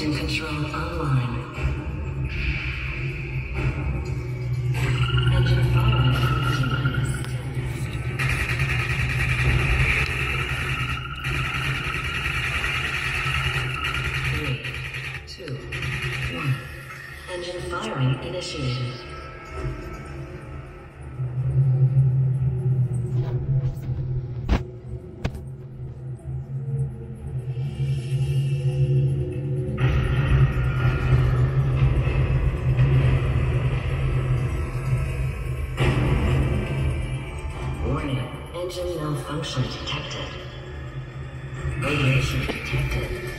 control online. Engine T minus 10. Three, two, one. Engine firing initiated. Engine malfunction detected. Radiation detected.